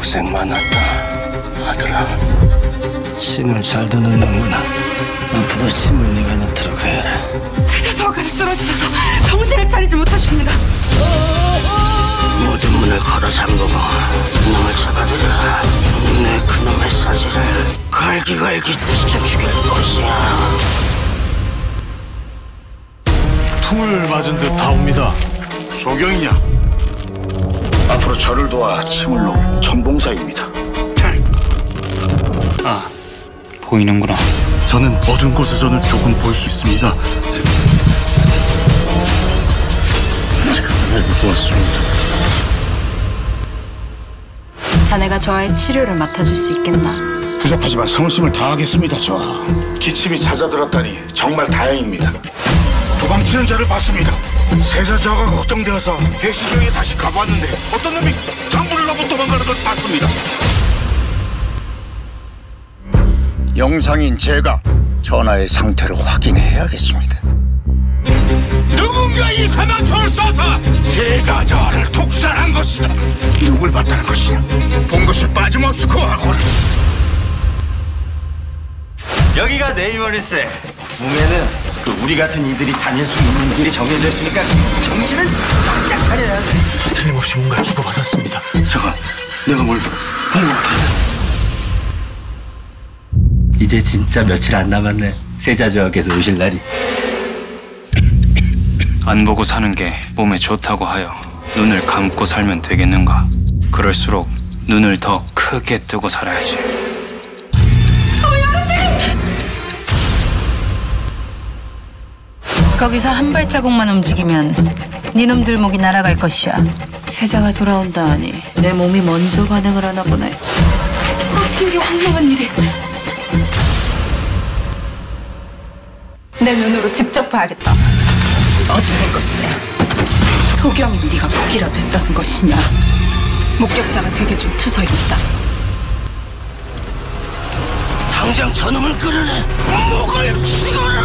고생 많았다 아들아 침을 잘 듣는 놈구나 앞으로 침을 네가 넣도록 해라 세자 저하까지 쓰러지셔서 정신을 차리지 못하십니다. 모든 문을 걸어 잠그고 놈을 잡아들여라 내 그놈의 사지를 갈기갈기 찢어 죽일 것이야 풍을 맞은 듯 다옵니다. 소경이냐? 앞으로 저를 도와 침을 놓을 전봉사입니다. 아, 보이는구나. 저는 어두운 곳에서는 조금 볼 수 있습니다. 제가 보았습니다. 자네가 저와의 치료를 맡아줄 수 있겠나? 부족하지만 성심을 다하겠습니다, 저. 기침이 잦아들었다니 정말 다행입니다. 도망치는 자를 봤습니다. 세자 저가 걱정되어서 백시경에 다시 가봤는데 어떤 놈이 장부를 넘어 도망가는 걸 봤습니다. 영상인 제가 전하의 상태를 확인해야겠습니다. 누군가 이 사망초를 쏴서 세자자를 독살한 것이다. 누굴 봤다는 것이냐? 본 것이 빠짐없이 고하거라. 여기가 네이버리스 그 우리 같은 이들이 다닐 수 있는 길이 정해져 있으니까 정신은 바짝 차려야 돼 틀림없이 뭔가 주고받았습니다. 잠깐, 내가 뭘 본 것 같아. 이제 진짜 며칠 안 남았네 세자조하께서 오실 날이 안 보고 사는 게 몸에 좋다고 하여 눈을 감고 살면 되겠는가? 그럴수록 눈을 더 크게 뜨고 살아야지. 거기서 한 발자국만 움직이면 니놈들 목이 날아갈 것이야. 세자가 돌아온다 하니 내 몸이 먼저 반응을 하나 보네. 마치 이게 황망한 일이. 내 눈으로 직접 봐야겠다. 어찌할 것이냐? 소경이 네가 복이라도 했다는 것이냐? 목격자가 제게 준 투서에 있다. 당장 저놈을 끌어내 목을 치거라